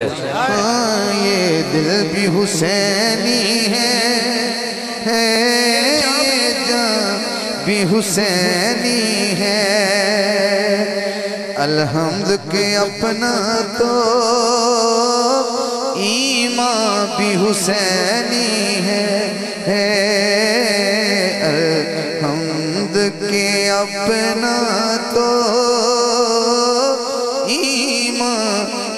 हाँ ये दिल भी हुसैनी है। है जान भी हुसैनी है। अलहमद के अपना तो ईमान भी हुसैनी है। है, अल्हम्द के अपना तो ईमान